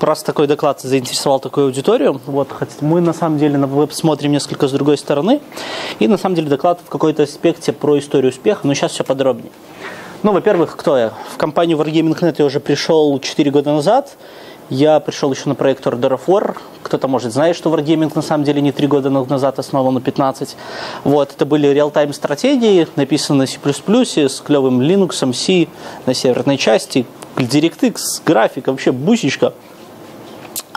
раз такой доклад заинтересовал такую аудиторию, вот, мы на самом деле на веб смотрим несколько с другой стороны, и на самом деле доклад в какой-то аспекте про историю успеха, но сейчас все подробнее. Ну, во-первых, кто я? В компанию Wargaming.net я уже пришел 4 года назад, я пришел еще на проект Order of War. Кто-то, может, знает, что Wargaming на самом деле не три года назад основан, а 15. Вот, это были реал-тайм стратегии, написанные на C++, с клевым Linux, C на северной части, DirectX, графика, вообще бусечка.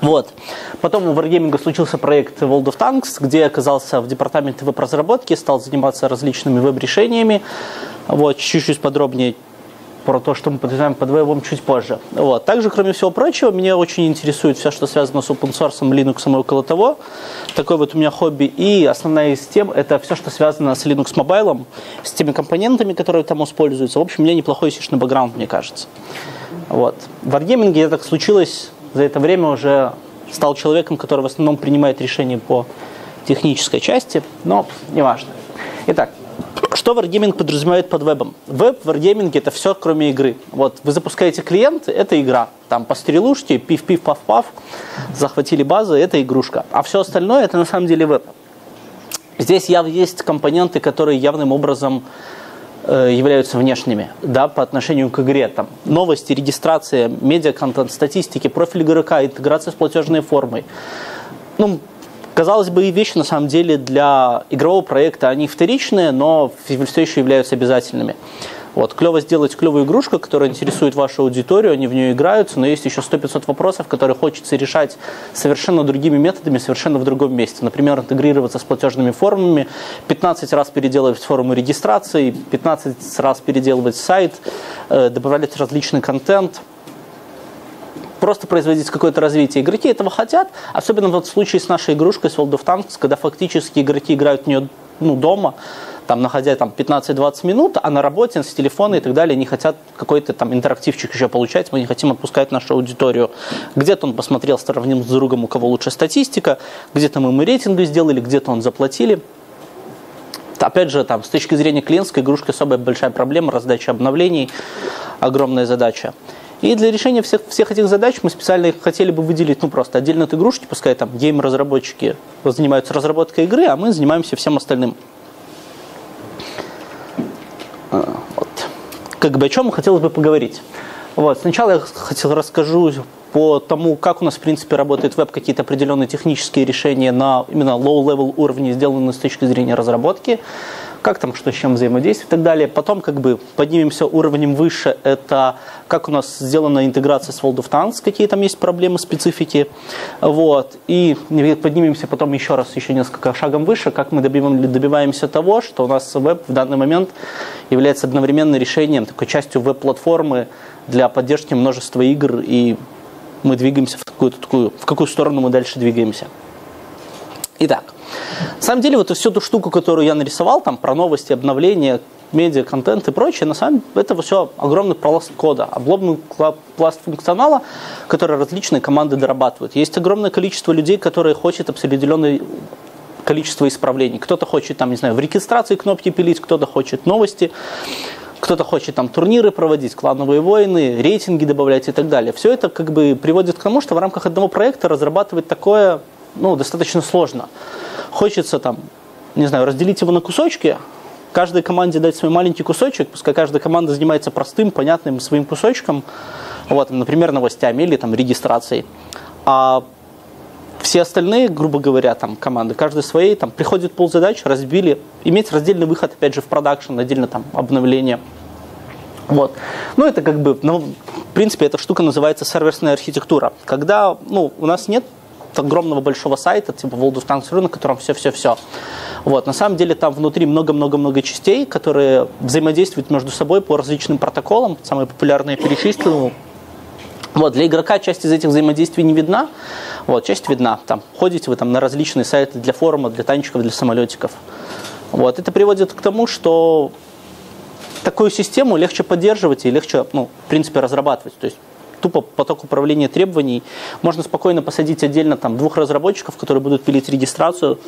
Вот. Потом у Wargaming случился проект World of Tanks, где я оказался в департаменте веб-разработки, стал заниматься различными веб-решениями. Вот, чуть-чуть подробнее про то, что мы подразумеваем под вебом чуть позже. Вот. Также, кроме всего прочего, меня очень интересует все, что связано с open source, Linux и около того. Такое вот у меня хобби. И основная из тем – это все, что связано с Linux Mobile, с теми компонентами, которые там используются. В общем, у меня неплохой сишный бэкграунд, мне кажется. Вот. В Wargaming это так случилось за это время уже стал человеком, который в основном принимает решения по технической части, но неважно. Итак, что Wargaming подразумевает под вебом? Веб в Wargaming это все, кроме игры. Вот вы запускаете клиент, это игра. Там по стрелушке, пив-пив, пав-пав, захватили базу, это игрушка. А все остальное это на самом деле веб. Здесь есть компоненты, которые явным образом являются внешними да, по отношению к игре. Там, новости, регистрация, медиа-контент, статистики, профиль игрока, интеграция с платежной формой. Ну, Казалось бы, и вещи на самом деле для игрового проекта, они вторичные, но все еще являются обязательными. Вот, клево сделать клевую игрушку, которая интересует вашу аудиторию, они в нее играются, но есть еще 100-500 вопросов, которые хочется решать совершенно другими методами, совершенно в другом месте. Например, интегрироваться с платежными формами, 15 раз переделывать форму регистрации, 15 раз переделывать сайт, э, добавлять различный контент – просто производить какое-то развитие. Игроки этого хотят, особенно вот в случае с нашей игрушкой, с World of Tanks, когда фактически игроки играют в нее ну, дома, там, находя там 15-20 минут, а на работе, с телефона и так далее, не хотят какой-то там интерактивчик еще получать, мы не хотим отпускать нашу аудиторию. Где-то он посмотрел, сравнил с другом, у кого лучше статистика, где-то мы ему рейтинги сделали, где-то он заплатили. Опять же, там, с точки зрения клиентской игрушки особая большая проблема, раздача обновлений, огромная задача. И для решения всех, всех этих задач мы специально хотели бы выделить, ну, просто отдельно от игрушки, пускай там гейм-разработчики занимаются разработкой игры, а мы занимаемся всем остальным. Вот. Как бы о чем хотелось бы поговорить. Вот. Сначала я хотел расскажу по тому, как у нас, в принципе, работает веб, какие-то определенные технические решения на именно low-level уровне, сделаны с точки зрения разработки как там что с чем взаимодействует и так далее. Потом как бы поднимемся уровнем выше, это как у нас сделана интеграция с World of Tanks, какие там есть проблемы, специфики. Вот. И поднимемся потом еще раз, еще несколько шагом выше, как мы добиваемся того, что у нас веб в данный момент является одновременно решением, такой частью веб-платформы для поддержки множества игр, и мы двигаемся в, какую-то такую, в какую сторону мы дальше двигаемся. Итак, на самом деле, вот всю ту штуку, которую я нарисовал, там, про новости, обновления, медиа, контент и прочее, на самом деле это все огромный пласт кода, огромный пласт функционала, который различные команды дорабатывают. Есть огромное количество людей, которые хотят определенное количество исправлений. Кто-то хочет, там, не знаю, в регистрации кнопки пилить, кто-то хочет новости, кто-то хочет там турниры проводить, клановые войны, рейтинги добавлять и так далее. Все это как бы приводит к тому, что в рамках одного проекта разрабатывать такое ну, достаточно сложно. Хочется там, не знаю, разделить его на кусочки, каждой команде дать свой маленький кусочек, пускай каждая команда занимается простым, понятным своим кусочком, вот, например, новостями или там регистрацией. А все остальные, грубо говоря, там команды, каждый своей, там приходит пол задач, разбили, иметь раздельный выход, опять же, в продакшн, отдельно там обновление. Вот. Ну, это как бы, ну, в принципе, эта штука называется сервисная архитектура. Когда, ну, у нас нет огромного большого сайта, типа World of Tanks на котором все-все-все. Вот. На самом деле там внутри много-много-много частей, которые взаимодействуют между собой по различным протоколам. Самые популярные перечислены. Вот, для игрока часть из этих взаимодействий не видна, вот, часть видна. Там, ходите вы там, на различные сайты для форума, для танчиков, для самолетиков. Вот, это приводит к тому, что такую систему легче поддерживать и легче, ну, в принципе, разрабатывать. То есть тупо поток управления требований. Можно спокойно посадить отдельно там двух разработчиков, которые будут пилить регистрацию.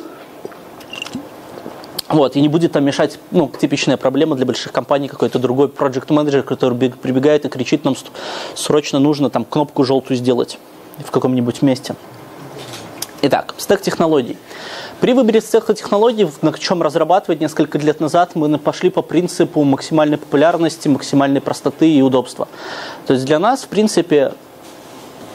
Вот, и не будет там мешать, ну, типичная проблема для больших компаний, какой-то другой проект менеджер который прибегает и кричит, нам срочно нужно там кнопку желтую сделать. в каком-нибудь месте. Итак, стек технологий. При выборе стека технологий, на чем разрабатывать несколько лет назад, мы пошли по принципу максимальной популярности, максимальной простоты и удобства. То есть для нас, в принципе,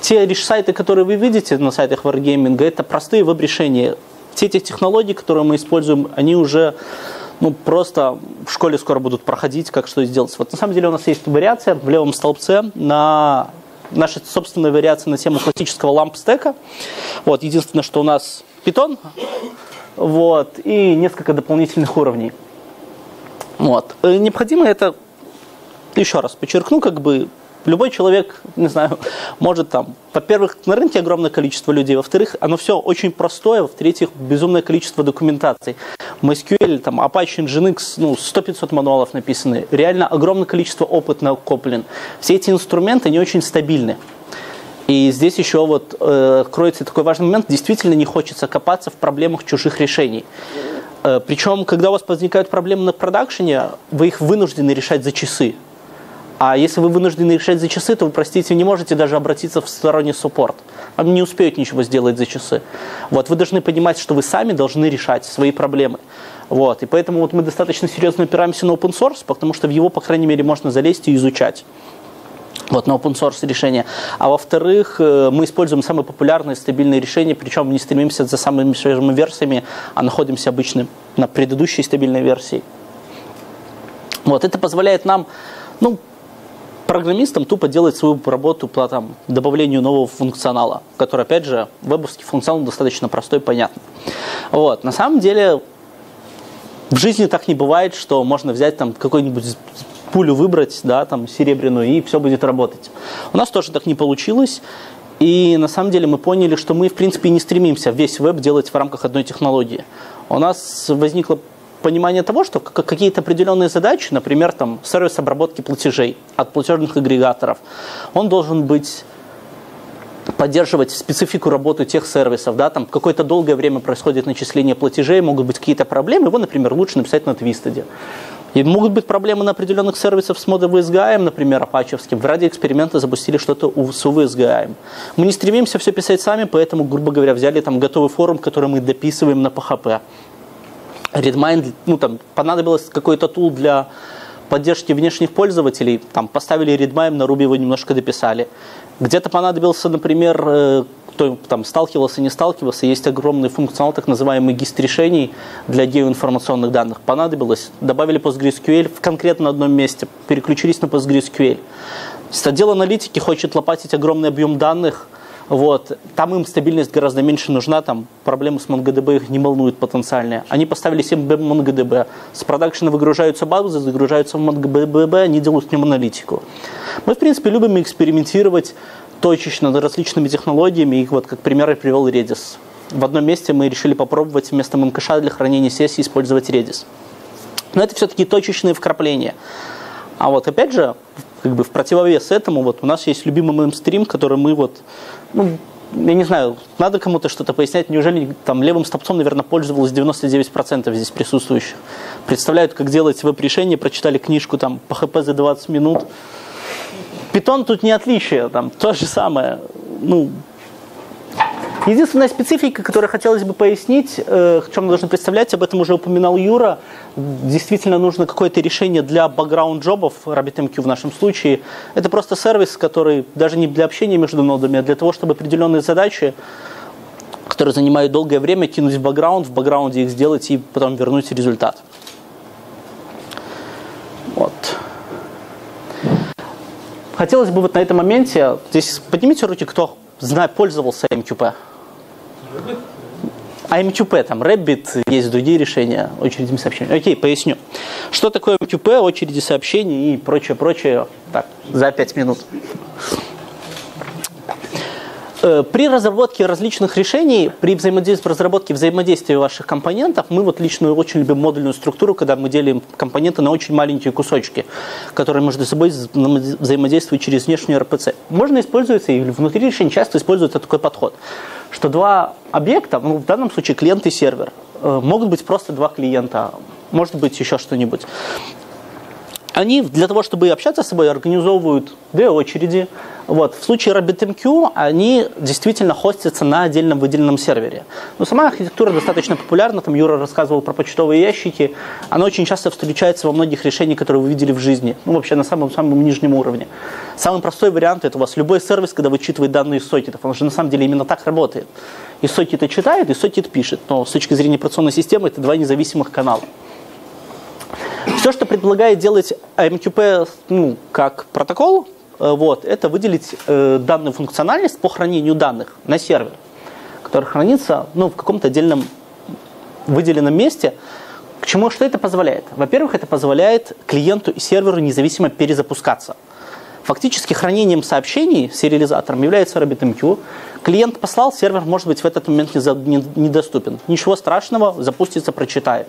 те сайты, которые вы видите на сайтах Wargaming, это простые веб-решения. Эти технологии, которые мы используем, они уже ну, просто в школе скоро будут проходить, как что сделать. Вот на самом деле у нас есть вариация в левом столбце на наша собственная вариация на тему классического ламп-стека. Вот, единственное, что у нас питон, вот, и несколько дополнительных уровней. Вот. Э, необходимо это, еще раз подчеркну, как бы любой человек, не знаю, может там, во-первых, на рынке огромное количество людей, во-вторых, оно все очень простое, в-третьих, безумное количество документаций. MySQL, там, Apache Nginx, ну, 100-500 мануалов написаны, реально огромное количество опыта накоплен. Все эти инструменты, они очень стабильны. И здесь еще вот э, кроется такой важный момент, действительно не хочется копаться в проблемах чужих решений. Э, причем, когда у вас возникают проблемы на продакшене, вы их вынуждены решать за часы. А если вы вынуждены решать за часы, то вы, простите, не можете даже обратиться в сторонний суппорт. Они не успеют ничего сделать за часы. Вот, вы должны понимать, что вы сами должны решать свои проблемы. Вот, и поэтому вот мы достаточно серьезно опираемся на open source, потому что в его, по крайней мере, можно залезть и изучать. Вот, на open source решения. А во-вторых, э, мы используем самые популярные стабильные решения, причем не стремимся за самыми свежими версиями, а находимся обычно на предыдущей стабильной версии. Вот, это позволяет нам ну, программистам тупо делать свою работу по там, добавлению нового функционала, который, опять же, вебовский функционал достаточно простой и понятный. Вот. На самом деле, в жизни так не бывает, что можно взять там какой-нибудь пулю выбрать, да, там, серебряную, и все будет работать. У нас тоже так не получилось. И на самом деле мы поняли, что мы, в принципе, не стремимся весь веб делать в рамках одной технологии. У нас возникла понимание того, что какие-то определенные задачи, например, там, сервис обработки платежей от платежных агрегаторов, он должен быть поддерживать специфику работы тех сервисов, да, там какое-то долгое время происходит начисление платежей, могут быть какие-то проблемы, его, например, лучше написать на Twisted. И могут быть проблемы на определенных сервисах с модой VSGAM, например, апачевским. Ради эксперимента запустили что-то с VSGAM. Мы не стремимся все писать сами, поэтому, грубо говоря, взяли там готовый форум, который мы дописываем на PHP. Redmine, ну там понадобилось какой-то тул для поддержки внешних пользователей, там поставили Redmine, на Ruby его немножко дописали. Где-то понадобился, например, э, кто там сталкивался, не сталкивался, есть огромный функционал, так называемый гист решений для геоинформационных данных. Понадобилось, добавили PostgreSQL в конкретно одном месте, переключились на PostgreSQL. Отдел аналитики хочет лопатить огромный объем данных – вот. Там им стабильность гораздо меньше нужна, там проблемы с MongoDB их не волнуют потенциальные. Они поставили 7 MongoDB. С продакшена выгружаются базы, загружаются в MongoDB, они делают к ним аналитику. Мы, в принципе, любим экспериментировать точечно различными технологиями. И вот как пример я привел Redis. В одном месте мы решили попробовать вместо Memcache для хранения сессий использовать Redis. Но это все-таки точечные вкрапления. А вот опять же, как бы в противовес этому, вот у нас есть любимый мейнстрим, который мы вот ну, я не знаю, надо кому-то что-то пояснять. Неужели там левым стопцом, наверное, пользовалось 99% здесь присутствующих? Представляют, как делать веб-решение, прочитали книжку там по ХП за 20 минут. Питон тут не отличие, там то же самое. Ну, Единственная специфика, которую хотелось бы пояснить, э, в чем должны представлять, об этом уже упоминал Юра, действительно нужно какое-то решение для бэкграунд-джобов, RabbitMQ в нашем случае. Это просто сервис, который даже не для общения между нодами, а для того, чтобы определенные задачи, которые занимают долгое время, кинуть в бэкграунд, в бэкграунде их сделать и потом вернуть результат. Вот. Хотелось бы вот на этом моменте, здесь поднимите руки, кто знает, пользовался MQP. А MQP, там Rabbit, есть другие решения очередями сообщений. Окей, поясню. Что такое MQP, очереди сообщений и прочее, прочее. Так, за 5 минут. Э, при разработке различных решений, при взаимодействии, разработке взаимодействия ваших компонентов, мы вот лично очень любим модульную структуру, когда мы делим компоненты на очень маленькие кусочки, которые между собой взаимодействуют через внешнюю RPC. Можно использовать, и внутри решения часто используется такой подход, что два объекта, ну, в данном случае клиент и сервер, э, могут быть просто два клиента, может быть еще что-нибудь. Они для того, чтобы общаться с собой, организовывают две очереди. Вот. В случае RabbitMQ они действительно хостятся на отдельном выделенном сервере. Но сама архитектура достаточно популярна. Там Юра рассказывал про почтовые ящики. Она очень часто встречается во многих решениях, которые вы видели в жизни. Ну, вообще на самом-самом нижнем уровне. Самый простой вариант – это у вас любой сервис, когда вычитывает данные из сокетов. Он же на самом деле именно так работает. И сокет читает, и сокет пишет. Но с точки зрения операционной системы это два независимых канала. Все, что предлагает делать AMQP ну, как протокол, э, вот, это выделить э, данную функциональность по хранению данных на сервер, который хранится ну, в каком-то отдельном выделенном месте. К чему что это позволяет? Во-первых, это позволяет клиенту и серверу независимо перезапускаться. Фактически хранением сообщений сериализатором является RabbitMQ. Клиент послал, сервер может быть в этот момент недоступен. Ничего страшного, запустится, прочитает.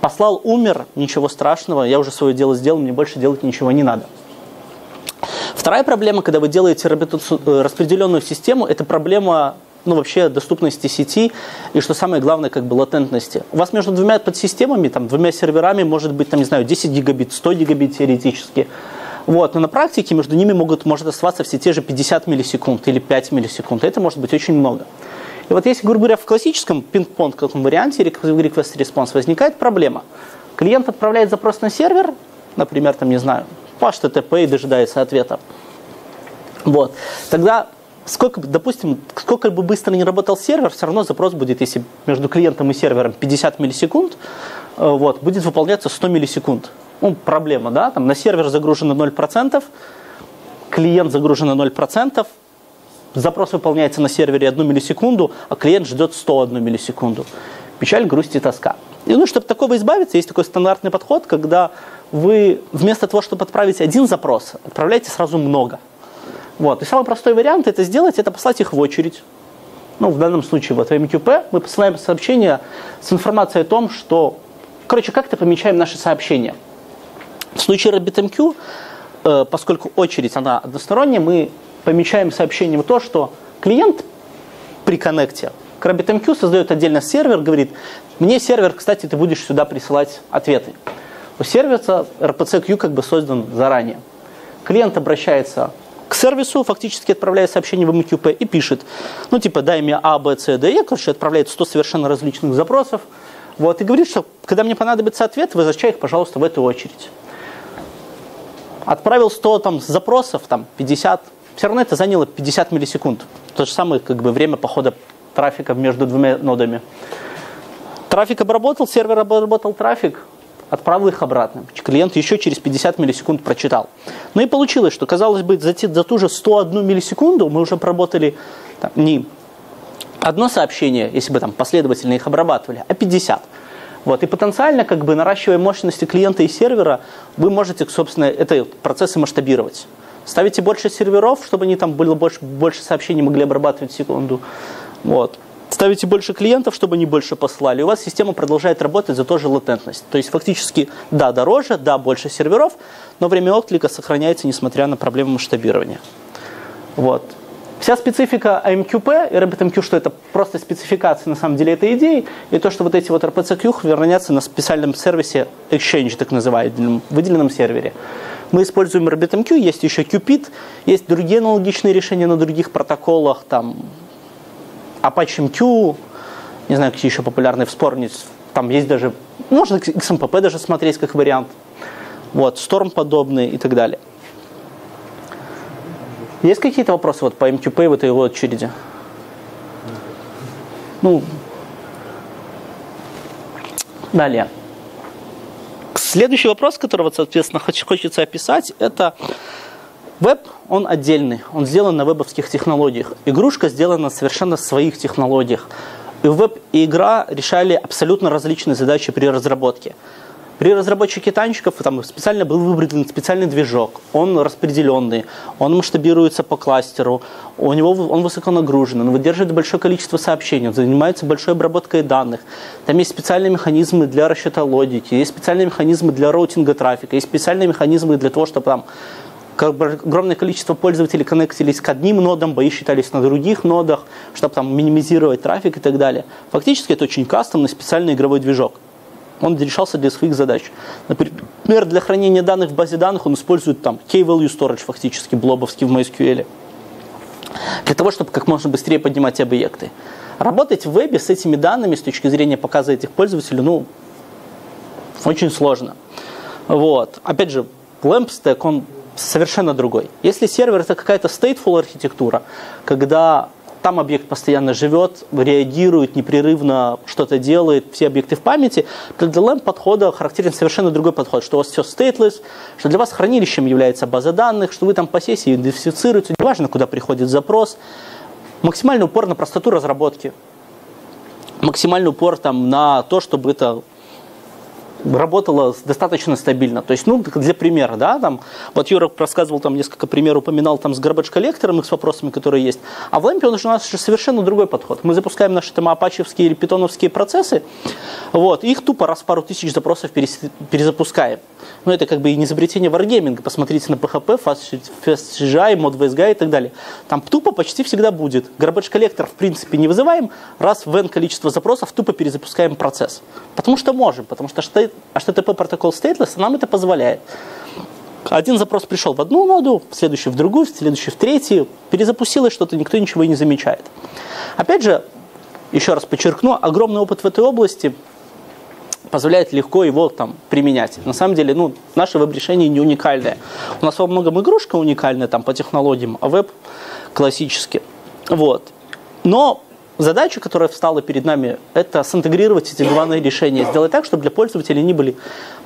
Послал, умер, ничего страшного, я уже свое дело сделал, мне больше делать ничего не надо. Вторая проблема, когда вы делаете э, распределенную систему, это проблема ну, вообще доступности сети и, что самое главное, как бы латентности. У вас между двумя подсистемами, там, двумя серверами может быть, там, не знаю, 10 гигабит, 100 гигабит теоретически. Вот. Но на практике между ними могут, может оставаться все те же 50 миллисекунд или 5 миллисекунд. Это может быть очень много. И вот если, грубо говоря, в классическом пинг-понг варианте request response возникает проблема. Клиент отправляет запрос на сервер, например, там, не знаю, по HTTP и дожидается ответа. Вот. Тогда сколько, допустим, сколько бы быстро не работал сервер, все равно запрос будет, если между клиентом и сервером 50 миллисекунд, э, вот, будет выполняться 100 миллисекунд. Ну, проблема, да, там на сервер загружено 0%, клиент загружено 0%, запрос выполняется на сервере 1 миллисекунду, а клиент ждет 101 миллисекунду. Печаль, грусть и тоска. И ну, чтобы такого избавиться, есть такой стандартный подход, когда вы вместо того, чтобы отправить один запрос, отправляете сразу много. Вот. И самый простой вариант это сделать, это послать их в очередь. Ну, в данном случае, вот в MQP мы посылаем сообщение с информацией о том, что, короче, как-то помечаем наши сообщения. В случае RabbitMQ, э, поскольку очередь, она односторонняя, мы помечаем сообщением то, что клиент при коннекте к RabbitMQ создает отдельно сервер, говорит, мне сервер, кстати, ты будешь сюда присылать ответы. У сервиса RPC-Q как бы создан заранее. Клиент обращается к сервису, фактически отправляя сообщение в MQP и пишет, ну типа дай мне А, Б, С, Д, Е, короче, отправляет 100 совершенно различных запросов, вот, и говорит, что когда мне понадобится ответ, возвращай их, пожалуйста, в эту очередь. Отправил 100 там, запросов, там, 50, все равно это заняло 50 миллисекунд. То же самое как бы время похода трафика между двумя нодами. Трафик обработал, сервер обработал трафик, отправил их обратно. Клиент еще через 50 миллисекунд прочитал. Ну и получилось, что, казалось бы, за, за ту же 101 миллисекунду мы уже проработали там, не одно сообщение, если бы там последовательно их обрабатывали, а 50. Вот. И потенциально, как бы наращивая мощности клиента и сервера, вы можете, собственно, это процессы масштабировать. Ставите больше серверов, чтобы они там было больше, больше сообщений могли обрабатывать в секунду. Вот. Ставите больше клиентов, чтобы они больше послали. У вас система продолжает работать за тоже латентность. То есть фактически, да, дороже, да, больше серверов, но время отклика сохраняется, несмотря на проблемы масштабирования. Вот. Вся специфика AMQP и RabbitMQ, что это просто спецификация на самом деле этой идеи, и то, что вот эти вот RPCQ хранятся на специальном сервисе Exchange, так называемом, выделенном сервере. Мы используем RabbitMQ, есть еще Qpid, есть другие аналогичные решения на других протоколах, там Apache MQ, не знаю, какие еще популярные вспомнить, там есть даже, можно XMPP даже смотреть как вариант, вот, Storm подобные и так далее. Есть какие-то вопросы вот по MQP в этой очереди? Ну, далее. Следующий вопрос, которого, соответственно, хочется описать, это веб, он отдельный, он сделан на вебовских технологиях. Игрушка сделана на совершенно своих технологиях. И веб и игра решали абсолютно различные задачи при разработке. При разработчике танчиков там специально был выбран специальный движок. Он распределенный, он масштабируется по кластеру, у него он высоко нагружен, он выдерживает большое количество сообщений, он занимается большой обработкой данных. Там есть специальные механизмы для расчета логики, есть специальные механизмы для роутинга трафика, есть специальные механизмы для того, чтобы там огромное количество пользователей коннектились к одним нодам, бои считались на других нодах, чтобы там минимизировать трафик и так далее. Фактически это очень кастомный специальный игровой движок. Он решался для своих задач. Например, для хранения данных в базе данных он использует там key-value storage фактически, блобовский в MySQL. Для того, чтобы как можно быстрее поднимать объекты. Работать в вебе с этими данными с точки зрения показа этих пользователей, ну, очень сложно. Вот. Опять же, LAMP stack, он совершенно другой. Если сервер это какая-то stateful архитектура, когда там объект постоянно живет, реагирует, непрерывно что-то делает, все объекты в памяти, для LAMP подхода характерен совершенно другой подход, что у вас все stateless, что для вас хранилищем является база данных, что вы там по сессии идентифицируете, неважно, куда приходит запрос. Максимальный упор на простоту разработки, максимальный упор там, на то, чтобы это работала достаточно стабильно. То есть, ну, для примера, да, там, вот Юра рассказывал там несколько примеров, упоминал там с garbage коллектором и с вопросами, которые есть. А в Lamp у нас же совершенно другой подход. Мы запускаем наши там апачевские или питоновские процессы, вот, их тупо раз в пару тысяч запросов перезапускаем. Ну, это как бы и не изобретение варгейминга. Посмотрите на PHP, FastCGI, ModVSGI и так далее. Там тупо почти всегда будет. Garbage коллектор в принципе не вызываем, раз в n количество запросов тупо перезапускаем процесс. Потому что можем, потому что HTTP протокол stateless нам это позволяет. Один запрос пришел в одну ноду, следующий в другую, следующий в третью, перезапустилось что-то, никто ничего не замечает. Опять же, еще раз подчеркну, огромный опыт в этой области позволяет легко его там применять. На самом деле, ну, наше веб-решение не уникальное. У нас во многом игрушка уникальная там по технологиям, а веб классический. Вот. Но задача, которая встала перед нами, это синтегрировать эти два решения, сделать так, чтобы для пользователей они были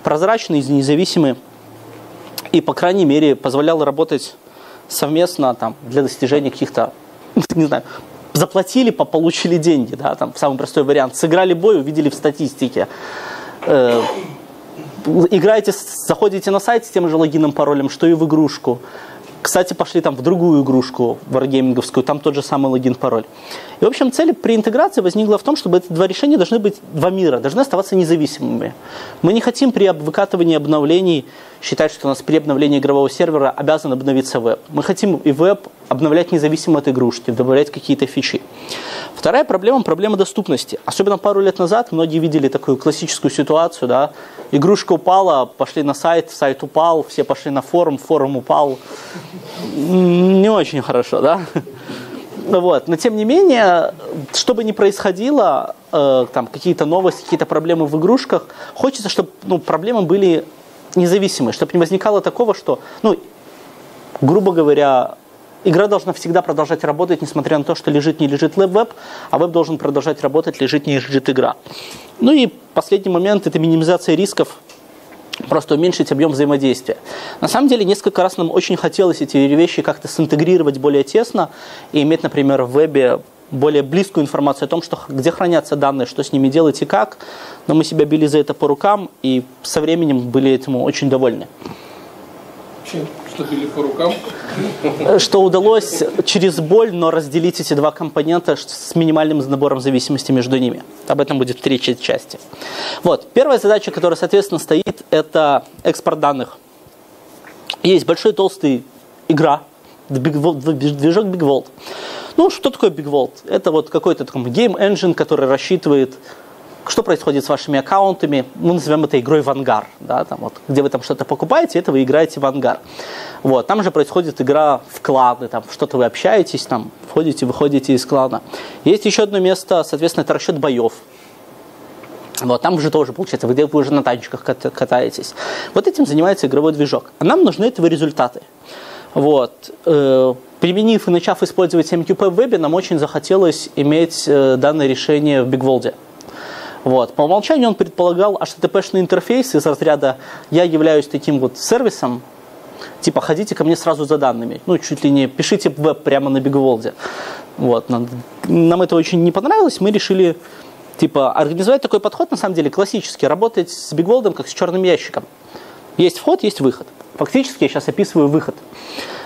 прозрачны, независимы и, по крайней мере, позволяло работать совместно там, для достижения каких-то, не знаю, заплатили, получили деньги, да, там самый простой вариант. Сыграли бой, увидели в статистике. Э, играете, заходите на сайт с тем же логином, паролем, что и в игрушку. Кстати, пошли там в другую игрушку, варгейминговскую, там тот же самый логин, пароль. И, в общем, цель при интеграции возникла в том, чтобы эти два решения должны быть два мира, должны оставаться независимыми. Мы не хотим при выкатывании обновлений считать, что у нас при обновлении игрового сервера обязан обновиться веб. Мы хотим и веб обновлять независимо от игрушки, добавлять какие-то фичи. Вторая проблема – проблема доступности. Особенно пару лет назад многие видели такую классическую ситуацию, да, игрушка упала, пошли на сайт, сайт упал, все пошли на форум, форум упал. Не очень хорошо, да? Вот. Но тем не менее, что бы ни происходило, э, там какие-то новости, какие-то проблемы в игрушках, хочется, чтобы ну, проблемы были независимые, чтобы не возникало такого, что, ну, грубо говоря, игра должна всегда продолжать работать, несмотря на то, что лежит, не лежит веб, а веб должен продолжать работать, лежит, не лежит игра. Ну и последний момент – это минимизация рисков, просто уменьшить объем взаимодействия. На самом деле, несколько раз нам очень хотелось эти вещи как-то синтегрировать более тесно и иметь, например, в вебе более близкую информацию о том, что, где хранятся данные, что с ними делать и как. Но мы себя били за это по рукам и со временем были этому очень довольны. Что били по рукам? Что удалось через боль, но разделить эти два компонента с минимальным набором зависимости между ними. Об этом будет в третьей части. Вот. Первая задача, которая, соответственно, стоит, это экспорт данных. Есть большой толстый игра, движок Big Vault. Ну, что такое Big Vault? Это вот какой-то такой game engine, который рассчитывает что происходит с вашими аккаунтами, мы назовем это игрой в ангар, да, там вот, где вы там что-то покупаете, это вы играете в ангар. Вот, там же происходит игра в кланы, там что-то вы общаетесь, там входите, выходите из клана. Есть еще одно место, соответственно, это расчет боев. Вот, там уже тоже получается, вы, вы уже на танчиках катаетесь. Вот этим занимается игровой движок. А нам нужны этого результаты. Вот. Э, применив и начав использовать MQP в вебе, нам очень захотелось иметь э, данное решение в BigVold. Вот. По умолчанию он предполагал HTTP-шный интерфейс из разряда «я являюсь таким вот сервисом, типа ходите ко мне сразу за данными». Ну, чуть ли не пишите веб прямо на BigWold. Вот. Нам это очень не понравилось, мы решили типа организовать такой подход, на самом деле, классический, работать с BigWold как с черным ящиком. Есть вход, есть выход. Фактически я сейчас описываю выход.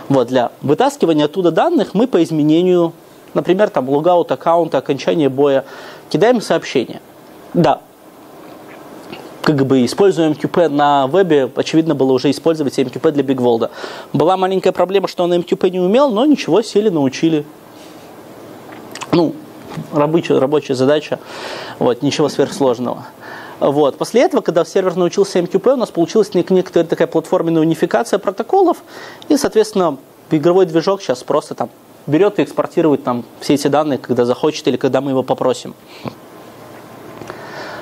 Вот, для вытаскивания оттуда данных мы по изменению, например, там логаут аккаунта, окончание боя, кидаем сообщение. Да. Как бы используя MQP на вебе, очевидно было уже использовать MQP для BigVold. Была маленькая проблема, что он MQP не умел, но ничего, сели, научили. Ну, рабочая, рабочая задача, вот, ничего сверхсложного. Вот. После этого, когда сервер научился MQP, у нас получилась некоторая такая платформенная унификация протоколов, и, соответственно, игровой движок сейчас просто там берет и экспортирует там все эти данные, когда захочет или когда мы его попросим.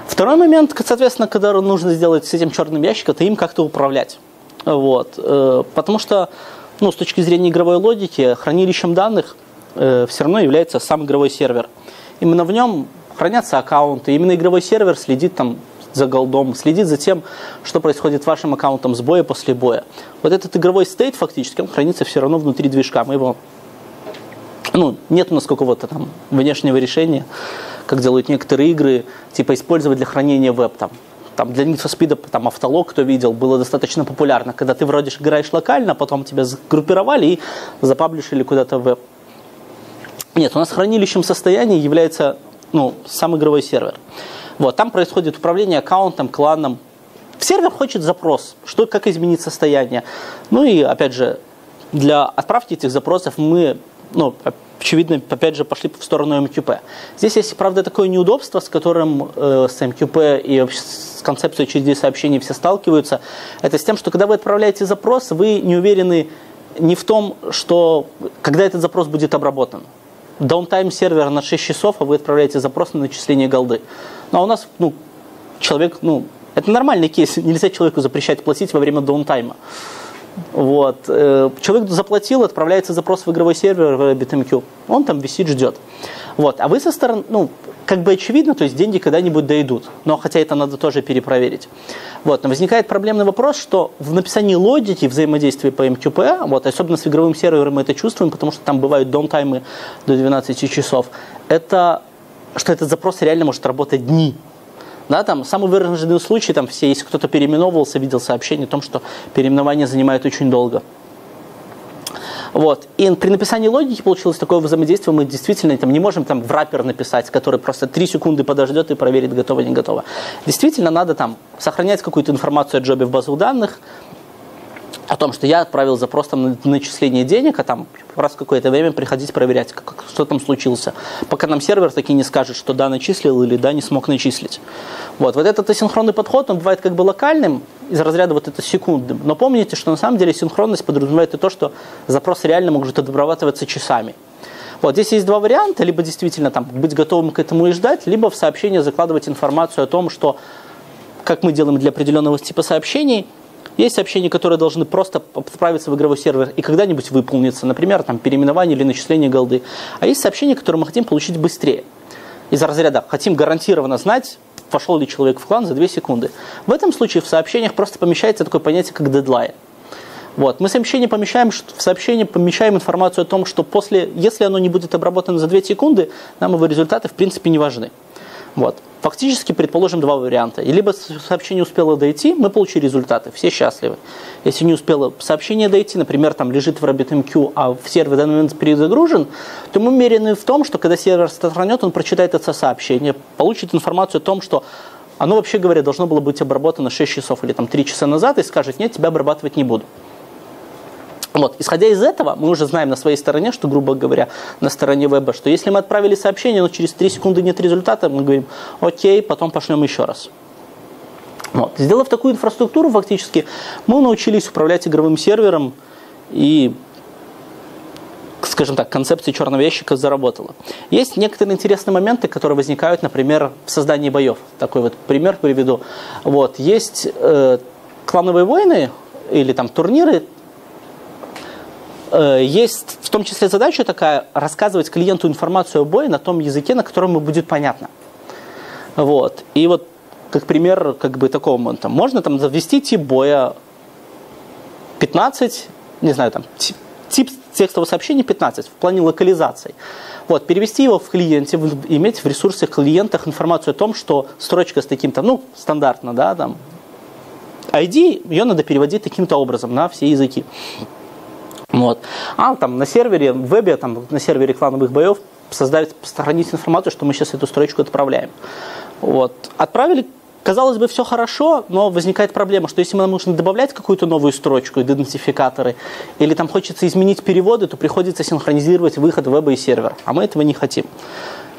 Второй момент, соответственно, когда нужно сделать с этим черным ящиком, это им как-то управлять. Вот. Э, потому что, ну, с точки зрения игровой логики, хранилищем данных э, все равно является сам игровой сервер. Именно в нем хранятся аккаунты, именно игровой сервер следит там за голдом, следит за тем, что происходит с вашим аккаунтом с боя после боя. Вот этот игровой стейт фактически, он хранится все равно внутри движка. Мы его, ну, нет у нас какого-то там внешнего решения, как делают некоторые игры, типа использовать для хранения веб там. Там для Need for Speed там, автолог, кто видел, было достаточно популярно, когда ты вроде играешь локально, а потом тебя сгруппировали и запаблишили куда-то в веб. Нет, у нас хранилищем состояния является ну, сам игровой сервер. Вот, там происходит управление аккаунтом, кланом. Сервер хочет запрос, что, как изменить состояние. Ну и, опять же, для отправки этих запросов мы, ну, очевидно, опять же, пошли в сторону AMQP. Здесь есть, правда, такое неудобство, с которым э, с AMQP и с концепцией очередей сообщений все сталкиваются. Это с тем, что когда вы отправляете запрос, вы не уверены не в том, что когда этот запрос будет обработан даунтайм сервера на 6 часов, а вы отправляете запрос на начисление голды. Ну, а у нас, ну, человек, ну, это нормальный кейс, нельзя человеку запрещать платить во время даунтайма. Вот. Э, человек заплатил, отправляется запрос в игровой сервер в BitMQ. Он там висит, ждет. Вот. А вы со стороны, ну, как бы очевидно, то есть деньги когда-нибудь дойдут. Но хотя это надо тоже перепроверить. Вот. Но возникает проблемный вопрос, что в написании логики взаимодействия по MQP, вот, особенно с игровым сервером мы это чувствуем, потому что там бывают даунтаймы до 12 часов, это что этот запрос реально может работать дни. Да, там самый выраженный случай, там все, если кто-то переименовывался, видел сообщение о том, что переименование занимает очень долго. Вот. И при написании логики получилось такое взаимодействие, мы действительно там, не можем там в раппер написать, который просто 3 секунды подождет и проверит, готово, не готово. Действительно, надо там сохранять какую-то информацию о джобе в базу данных, о том, что я отправил запрос там, на начисление денег, а там раз какое-то время приходить проверять, как, что там случился. Пока нам сервер таки не скажет, что да, начислил или да, не смог начислить. Вот, вот этот асинхронный подход, он бывает как бы локальным, из разряда вот это секундным. Но помните, что на самом деле синхронность подразумевает и то, что запрос реально может обрабатываться часами. Вот здесь есть два варианта, либо действительно там, быть готовым к этому и ждать, либо в сообщение закладывать информацию о том, что, как мы делаем для определенного типа сообщений, есть сообщения, которые должны просто отправиться в игровой сервер и когда-нибудь выполниться, например, там, переименование или начисление голды. А есть сообщения, которые мы хотим получить быстрее. Из разряда хотим гарантированно знать, вошел ли человек в клан за 2 секунды. В этом случае в сообщениях просто помещается такое понятие, как дедлайн. Вот. Мы сообщение помещаем, в сообщение помещаем информацию о том, что после, если оно не будет обработано за 2 секунды, нам его результаты в принципе не важны. Вот. Фактически, предположим, два варианта. Либо сообщение успело дойти, мы получили результаты, все счастливы. Если не успело сообщение дойти, например, там лежит в RabbitMQ, а сервер в данный момент перезагружен, то мы уверены в том, что когда сервер стартанет, он прочитает это сообщение, получит информацию о том, что оно, вообще говоря, должно было быть обработано 6 часов или там, 3 часа назад и скажет, нет, тебя обрабатывать не буду. Вот. Исходя из этого, мы уже знаем на своей стороне, что, грубо говоря, на стороне веба, что если мы отправили сообщение, но через 3 секунды нет результата, мы говорим, окей, потом пошлем еще раз. Вот. Сделав такую инфраструктуру, фактически, мы научились управлять игровым сервером и скажем так, концепция черного ящика заработала. Есть некоторые интересные моменты, которые возникают, например, в создании боев. Такой вот пример приведу. Вот. Есть э, клановые войны или там турниры, есть в том числе задача такая, рассказывать клиенту информацию о бое на том языке, на котором ему будет понятно. Вот. И вот как пример как бы такого там, можно там завести тип боя 15, не знаю, там тип текстового сообщения 15 в плане локализации. Вот, перевести его в клиенте, иметь в ресурсах клиентах информацию о том, что строчка с таким-то, ну, стандартно, да, там, ID, ее надо переводить таким-то образом на все языки. Вот. А там на сервере, в вебе, там, на сервере клановых боев создать, сохранить информацию, что мы сейчас эту строчку отправляем. Вот. Отправили, казалось бы, все хорошо, но возникает проблема, что если нам нужно добавлять какую-то новую строчку, идентификаторы, или там хочется изменить переводы, то приходится синхронизировать выход веба и сервер, а мы этого не хотим.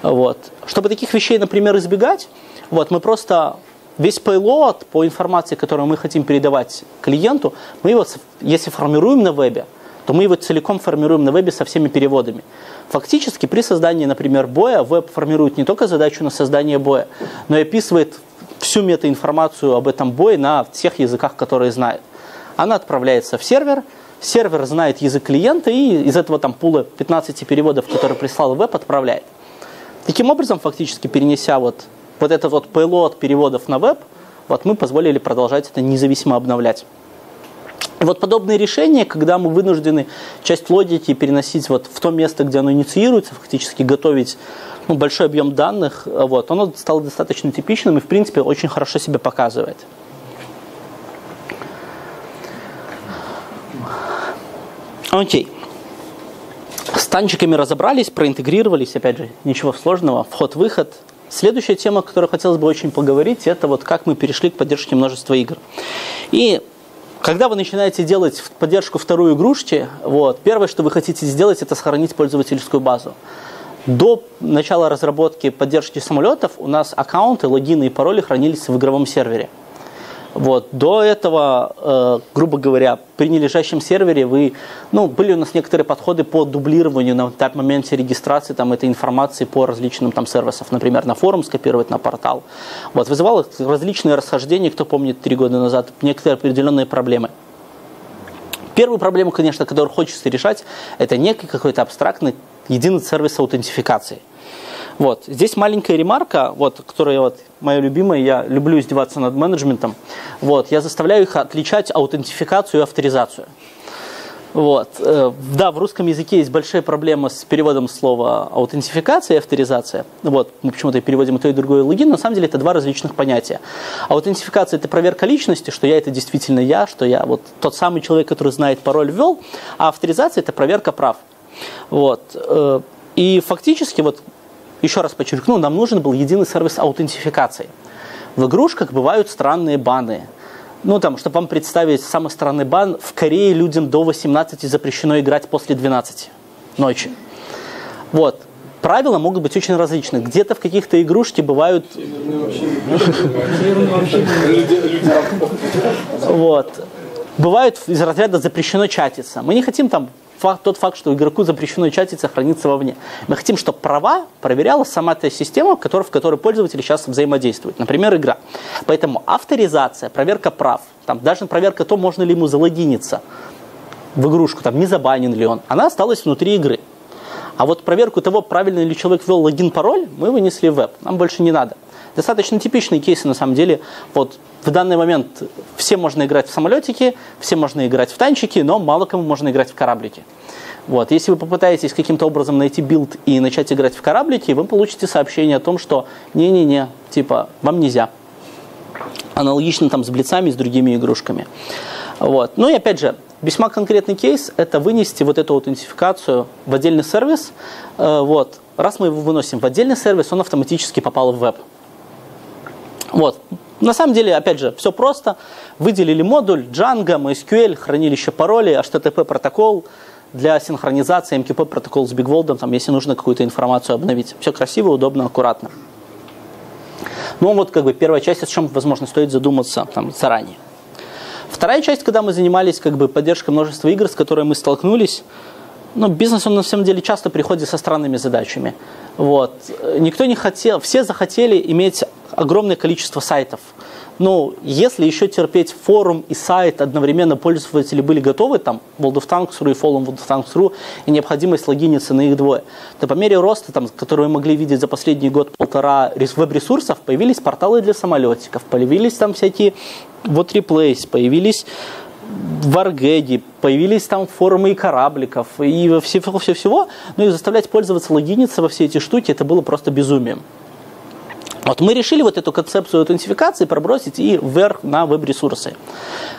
Вот. Чтобы таких вещей, например, избегать, вот, мы просто весь payload по информации, которую мы хотим передавать клиенту, мы его, если формируем на вебе, то мы его целиком формируем на вебе со всеми переводами. Фактически при создании, например, боя, веб формирует не только задачу на создание боя, но и описывает всю метаинформацию об этом бое на всех языках, которые знает. Она отправляется в сервер, сервер знает язык клиента и из этого там пула 15 переводов, которые прислал веб, отправляет. Таким образом, фактически перенеся вот, вот этот вот payload переводов на веб, вот мы позволили продолжать это независимо обновлять. Вот подобные решения, когда мы вынуждены часть логики переносить вот в то место, где оно инициируется, фактически готовить ну, большой объем данных, вот, оно стало достаточно типичным и, в принципе, очень хорошо себя показывает. Окей. С танчиками разобрались, проинтегрировались, опять же, ничего сложного, вход-выход. Следующая тема, о которой хотелось бы очень поговорить, это вот как мы перешли к поддержке множества игр. И когда вы начинаете делать поддержку второй игрушки, вот, первое, что вы хотите сделать, это сохранить пользовательскую базу. До начала разработки поддержки самолетов у нас аккаунты, логины и пароли хранились в игровом сервере. Вот. До этого, э, грубо говоря, при нележащем сервере вы, ну, были у нас некоторые подходы по дублированию на моменте регистрации там, этой информации по различным там сервисам, например, на форум скопировать, на портал. Вот. Вызывало различные расхождения, кто помнит, три года назад, некоторые определенные проблемы. Первую проблему, конечно, которую хочется решать, это некий какой-то абстрактный единый сервис аутентификации. Вот. Здесь маленькая ремарка, вот, которая вот, моя любимая, я люблю издеваться над менеджментом. Вот, я заставляю их отличать аутентификацию и авторизацию. Вот. Э, да, в русском языке есть большая проблема с переводом слова аутентификация и авторизация. Вот. Мы почему-то переводим и то, и другое логин. На самом деле это два различных понятия. Аутентификация – это проверка личности, что я – это действительно я, что я вот тот самый человек, который знает пароль, ввел. А авторизация – это проверка прав. Вот. Э, и фактически вот еще раз подчеркну, нам нужен был единый сервис аутентификации. В игрушках бывают странные баны. Ну, там, чтобы вам представить самый странный бан, в Корее людям до 18 запрещено играть после 12 ночи. Вот. Правила могут быть очень различны. Где-то в каких-то игрушки бывают... Вот. Бывают из разряда запрещено чатиться. Мы не хотим там факт, тот факт, что игроку запрещено чатиться, хранится вовне. Мы хотим, чтобы права проверяла сама та система, в которой, в которой пользователь сейчас взаимодействует. Например, игра. Поэтому авторизация, проверка прав, там, даже проверка то, можно ли ему залогиниться в игрушку, там, не забанен ли он, она осталась внутри игры. А вот проверку того, правильно ли человек ввел логин-пароль, мы вынесли в веб. Нам больше не надо. Достаточно типичные кейсы, на самом деле. Вот в данный момент все можно играть в самолетики, все можно играть в танчики, но мало кому можно играть в кораблики. Вот. Если вы попытаетесь каким-то образом найти build и начать играть в кораблики, вы получите сообщение о том, что не-не-не, типа, вам нельзя. Аналогично там с блицами с другими игрушками. Вот. Ну и опять же, весьма конкретный кейс – это вынести вот эту аутентификацию в отдельный сервис. Э, вот. Раз мы его выносим в отдельный сервис, он автоматически попал в веб. Вот. На самом деле, опять же, все просто. Выделили модуль Django, MySQL, хранилище паролей, HTTP протокол для синхронизации, MQP протокол с BigVold, там, если нужно какую-то информацию обновить. Все красиво, удобно, аккуратно. Ну вот как бы первая часть, о чем, возможно, стоит задуматься там, заранее. Вторая часть, когда мы занимались как бы, поддержкой множества игр, с которыми мы столкнулись, ну, бизнес, он на самом деле часто приходит со странными задачами. Вот. Никто не хотел, все захотели иметь огромное количество сайтов. Ну, если еще терпеть форум и сайт, одновременно пользователи были готовы, там, World of Tanks.ru и форум World of Tanks.ru, и необходимость логиниться на их двое, то по мере роста, там, который мы могли видеть за последний год-полтора веб-ресурсов, появились порталы для самолетиков, появились там всякие вот реплейс, появились варгеги, появились там форумы и корабликов, и всего-всего-всего, ну и заставлять пользоваться логиниться во все эти штуки, это было просто безумием. Вот мы решили вот эту концепцию аутентификации пробросить и вверх на веб-ресурсы.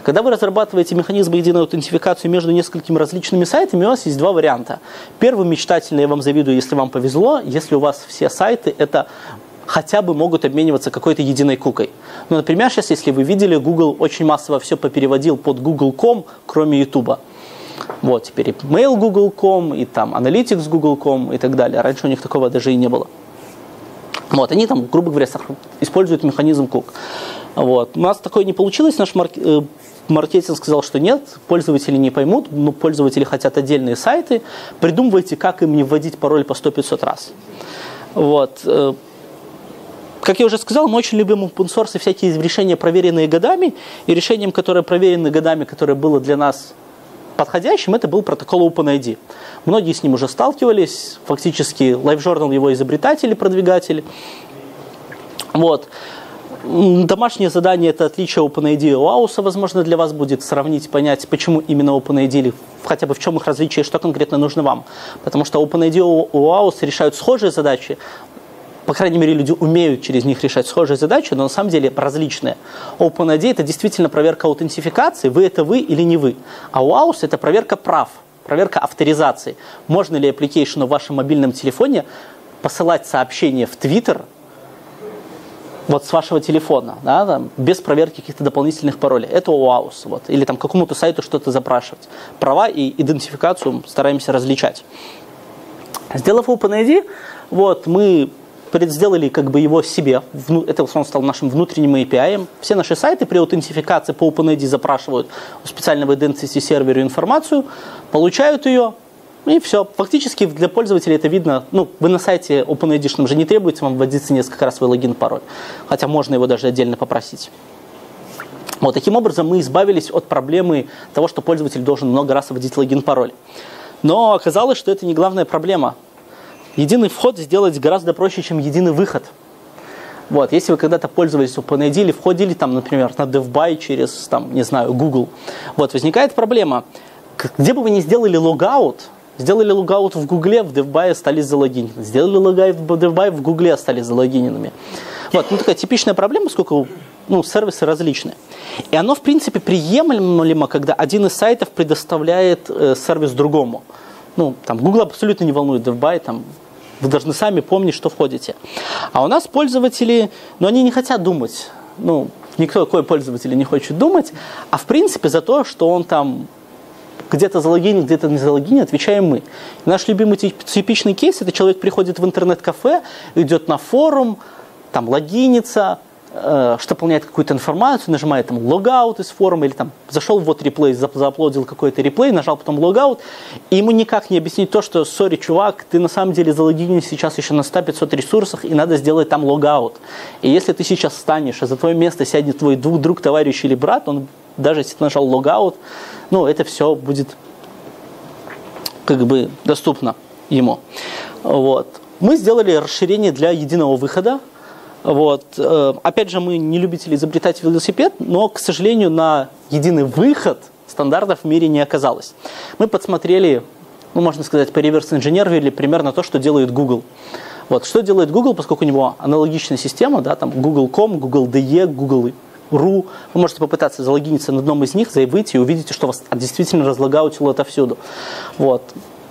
Когда вы разрабатываете механизм единой аутентификации между несколькими различными сайтами, у вас есть два варианта. Первый мечтательный, я вам завидую, если вам повезло, если у вас все сайты это хотя бы могут обмениваться какой-то единой кукой. Ну, например, сейчас, если вы видели, Google очень массово все попереводил под Google.com, кроме YouTube. Вот, теперь и Mail Google.com, и там Analytics Google.com и так далее. Раньше у них такого даже и не было. Вот, они там, грубо говоря, используют механизм кук. Вот. У нас такое не получилось, наш марк... Э, маркетинг сказал, что нет, пользователи не поймут, но пользователи хотят отдельные сайты, придумывайте, как им не вводить пароль по 100-500 раз. Вот. Как я уже сказал, мы очень любим open source и всякие решения, проверенные годами, и решением, которое проверено годами, которое было для нас подходящим, это был протокол OpenID. Многие с ним уже сталкивались, фактически LiveJournal его изобретатели, продвигатели. Вот. Домашнее задание – это отличие OpenID и OAuth, возможно, для вас будет сравнить, понять, почему именно OpenID, или хотя бы в чем их различие, что конкретно нужно вам. Потому что OpenID и OAuth решают схожие задачи, по крайней мере, люди умеют через них решать схожие задачи, но на самом деле различные. OpenID – это действительно проверка аутентификации, вы это вы или не вы. А OAuth – это проверка прав, проверка авторизации. Можно ли application в вашем мобильном телефоне посылать сообщение в Twitter вот с вашего телефона, да, там, без проверки каких-то дополнительных паролей. Это OAuth. Вот. Или там какому-то сайту что-то запрашивать. Права и идентификацию стараемся различать. Сделав OpenID, вот, мы сделали как бы его себе. Это он стал нашим внутренним API. Все наши сайты при аутентификации по OpenID запрашивают у специального identity сервера информацию, получают ее, и все. Фактически для пользователя это видно. Ну, вы на сайте OpenID же не требуете вам вводиться несколько раз свой логин, пароль. Хотя можно его даже отдельно попросить. Вот таким образом мы избавились от проблемы того, что пользователь должен много раз вводить логин, пароль. Но оказалось, что это не главная проблема единый вход сделать гораздо проще, чем единый выход. Вот, если вы когда-то пользовались OpenID или входили, там, например, на DevBuy через, там, не знаю, Google, вот, возникает проблема. Где бы вы ни сделали логаут, сделали логаут в Google, в DevBuy остались залогинены. Сделали логаут в DevBuy, в Google остались залогиненными. Вот, ну такая типичная проблема, поскольку ну, сервисы различные. И оно, в принципе, приемлемо, когда один из сайтов предоставляет э, сервис другому. Ну, там, Google абсолютно не волнует DevBuy, там, вы должны сами помнить, что входите. А у нас пользователи, ну, они не хотят думать. Ну, никто такой пользователь не хочет думать. А в принципе за то, что он там где-то залогинен, где-то не залогинен, отвечаем мы. И наш любимый типичный кейс – это человек приходит в интернет-кафе, идет на форум, там логинится, что заполняет какую-то информацию, нажимает там logout из форума или там зашел вот replay, заплоадил какой-то replay, нажал потом logout, ему никак не объяснить то, что, sorry, чувак, ты на самом деле залогинен сейчас еще на 100-500 ресурсах, и надо сделать там logout. И если ты сейчас встанешь, а за твое место сядет твой друг, друг, товарищ или брат, он даже если ты нажал logout, ну, это все будет как бы доступно ему. Вот. Мы сделали расширение для единого выхода, вот. Э, опять же, мы не любители изобретать велосипед, но, к сожалению, на единый выход стандартов в мире не оказалось. Мы подсмотрели, ну, можно сказать, по реверс-инженерили примерно то, что делает Google. Вот. Что делает Google, поскольку у него аналогичная система, да, там Google.com, Google DE, Google .ru. Вы можете попытаться залогиниться на одном из них, выйти и увидите, что вас действительно разлогаутило отовсюду. Вот.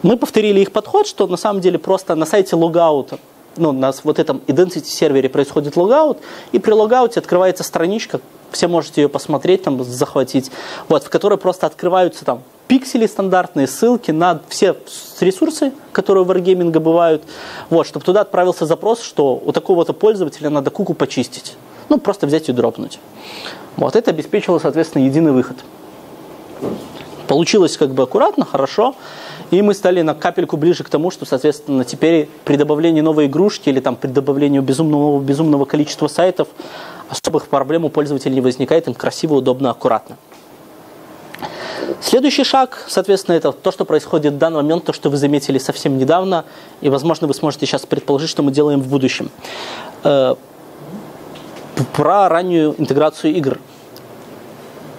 Мы повторили их подход, что на самом деле просто на сайте логаута ну, нас вот этом identity сервере происходит логаут, и при логауте открывается страничка, все можете ее посмотреть, там, захватить, вот, в которой просто открываются там пиксели стандартные, ссылки на все ресурсы, которые в Wargaming бывают, вот, чтобы туда отправился запрос, что у такого-то пользователя надо куку почистить. Ну, просто взять и дропнуть. Вот, это обеспечило, соответственно, единый выход. Получилось как бы аккуратно, хорошо. И мы стали на капельку ближе к тому, что, соответственно, теперь при добавлении новой игрушки или там при добавлении безумного, безумного количества сайтов особых проблем у пользователей не возникает, им красиво, удобно, аккуратно. Следующий шаг, соответственно, это то, что происходит в данный момент, то, что вы заметили совсем недавно, и, возможно, вы сможете сейчас предположить, что мы делаем в будущем. Э, про раннюю интеграцию игр.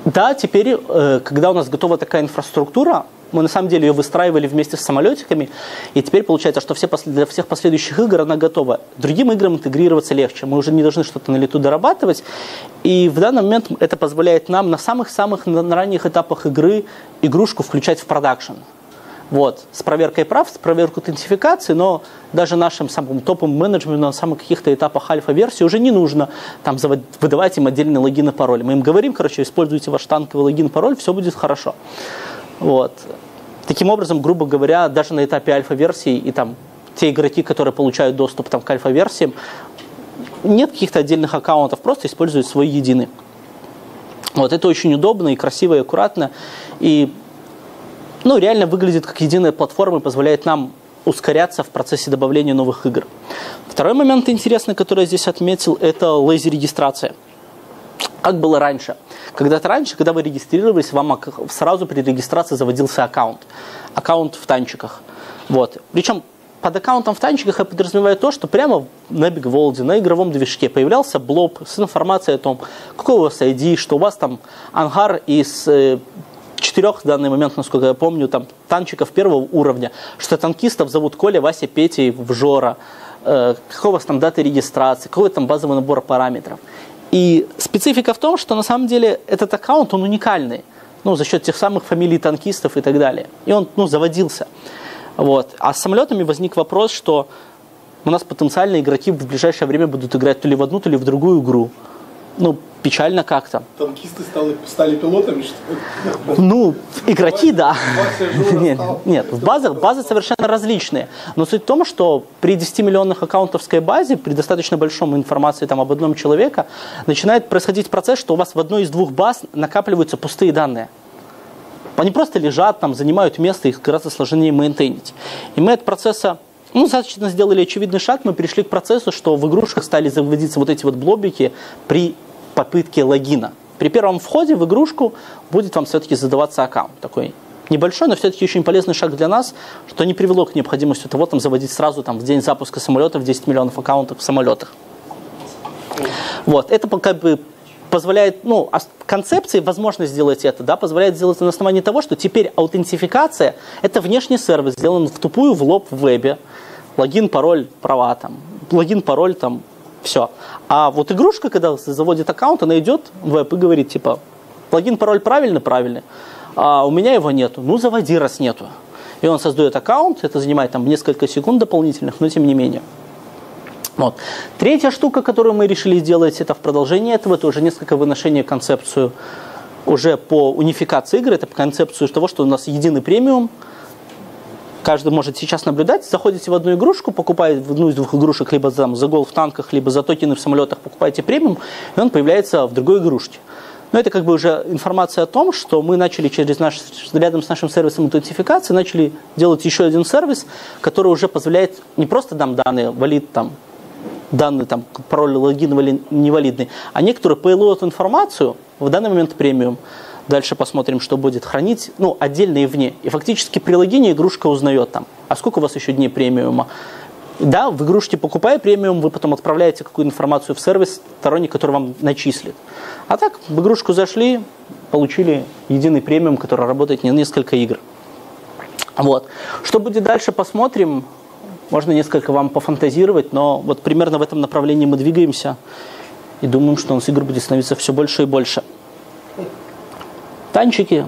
Да, теперь, э, когда у нас готова такая инфраструктура, мы на самом деле ее выстраивали вместе с самолетиками, и теперь получается, что все, для всех последующих игр она готова. Другим играм интегрироваться легче, мы уже не должны что-то на лету дорабатывать, и в данный момент это позволяет нам на самых-самых на ранних этапах игры игрушку включать в продакшн. Вот, с проверкой прав, с проверкой аутентификации, но даже нашим самым топовым менеджменту на самых каких-то этапах альфа-версии уже не нужно там выдавать им отдельный логин и пароль. Мы им говорим, короче, используйте ваш танковый логин и пароль, все будет хорошо. Вот. Таким образом, грубо говоря, даже на этапе альфа-версии и там те игроки, которые получают доступ там, к альфа-версиям, нет каких-то отдельных аккаунтов, просто используют свой единый. Вот это очень удобно и красиво и аккуратно. И ну, реально выглядит как единая платформа и позволяет нам ускоряться в процессе добавления новых игр. Второй момент интересный, который я здесь отметил, это лейзи-регистрация. Как было раньше? Когда-то раньше, когда вы регистрировались, вам сразу при регистрации заводился аккаунт. Аккаунт в танчиках. Вот. Причем под аккаунтом в танчиках я подразумеваю то, что прямо на BigWorld, на игровом движке появлялся блоб с информацией о том, какой у вас ID, что у вас там ангар из э, четырех в данный момент, насколько я помню, там танчиков первого уровня, что танкистов зовут Коля, Вася, Петя и Жора, э, какого у вас там даты регистрации, какой там базовый набор параметров. И специфика в том, что на самом деле этот аккаунт, он уникальный, ну, за счет тех самых фамилий танкистов и так далее. И он, ну, заводился. Вот. А с самолетами возник вопрос, что у нас потенциально игроки в ближайшее время будут играть то ли в одну, то ли в другую игру. Ну, печально как-то. Танкисты стали, стали пилотами, что Ну, игроки, да. Нет, нет, в базах, базы совершенно различные. Но суть в том, что при 10-миллионных аккаунтовской базе, при достаточно большом информации там, об одном человеке, начинает происходить процесс, что у вас в одной из двух баз накапливаются пустые данные. Они просто лежат там, занимают место, их гораздо сложнее мейнтейнить. И мы от процесса ну, достаточно сделали очевидный шаг, мы перешли к процессу, что в игрушках стали заводиться вот эти вот блобики при попытке логина. При первом входе в игрушку будет вам все-таки задаваться аккаунт. Такой небольшой, но все-таки очень полезный шаг для нас, что не привело к необходимости того, там, заводить сразу там, в день запуска самолетов 10 миллионов аккаунтов в самолетах. Вот. Это как бы позволяет, ну, концепции, возможность сделать это, да, позволяет сделать на основании того, что теперь аутентификация – это внешний сервис, сделан в тупую в лоб в вебе, логин, пароль, права там, логин, пароль там, все. А вот игрушка, когда заводит аккаунт, она идет в веб и говорит, типа, логин, пароль правильный, правильный, а у меня его нету. Ну, заводи, раз нету. И он создает аккаунт, это занимает там несколько секунд дополнительных, но тем не менее. Вот. Третья штука, которую мы решили сделать, это в продолжение этого, это уже несколько выношение концепцию уже по унификации игр, это по концепцию того, что у нас единый премиум, каждый может сейчас наблюдать, заходите в одну игрушку, покупаете в одну из двух игрушек, либо там, за гол в танках, либо за токены в самолетах, покупаете премиум, и он появляется в другой игрушке. Но это как бы уже информация о том, что мы начали через наш, рядом с нашим сервисом аутентификации, начали делать еще один сервис, который уже позволяет не просто нам данные, валид там данные, там, пароль, логин невалидный, а некоторые payload информацию, в данный момент премиум, Дальше посмотрим, что будет хранить, ну, отдельно и вне. И фактически при логине игрушка узнает там, а сколько у вас еще дней премиума. Да, в игрушке покупая премиум, вы потом отправляете какую информацию в сервис сторонник, который вам начислит. А так, в игрушку зашли, получили единый премиум, который работает не несколько игр. Вот. Что будет дальше, посмотрим. Можно несколько вам пофантазировать, но вот примерно в этом направлении мы двигаемся и думаем, что у нас игр будет становиться все больше и больше танчики.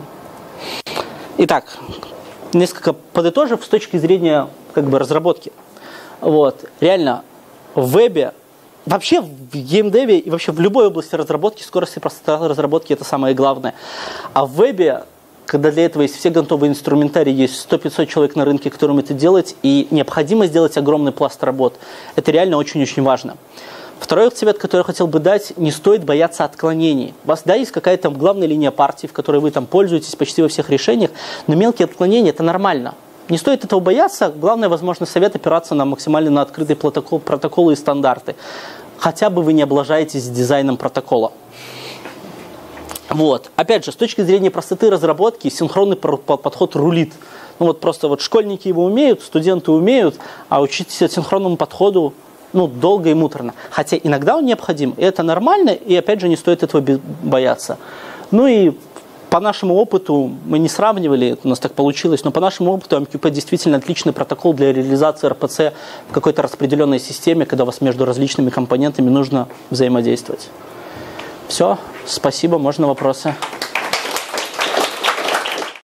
Итак, несколько подытожив с точки зрения как бы, разработки. Вот, реально, в вебе, вообще в геймдеве и вообще в любой области разработки, скорость и простота разработки – это самое главное. А в вебе, когда для этого есть все готовые инструментарии, есть 100-500 человек на рынке, которым это делать, и необходимо сделать огромный пласт работ, это реально очень-очень важно. Второй совет, который я хотел бы дать, не стоит бояться отклонений. У вас, да, есть какая-то главная линия партии, в которой вы там пользуетесь почти во всех решениях, но мелкие отклонения – это нормально. Не стоит этого бояться. Главное, возможно, совет опираться на максимально на открытые протокол, протоколы и стандарты. Хотя бы вы не облажаетесь дизайном протокола. Вот. Опять же, с точки зрения простоты разработки, синхронный подход рулит. Ну вот просто вот школьники его умеют, студенты умеют, а учитесь синхронному подходу ну, долго и муторно. Хотя иногда он необходим, и это нормально, и опять же не стоит этого бояться. Ну и по нашему опыту, мы не сравнивали, у нас так получилось, но по нашему опыту MQP действительно отличный протокол для реализации РПЦ в какой-то распределенной системе, когда у вас между различными компонентами нужно взаимодействовать. Все, спасибо, можно вопросы?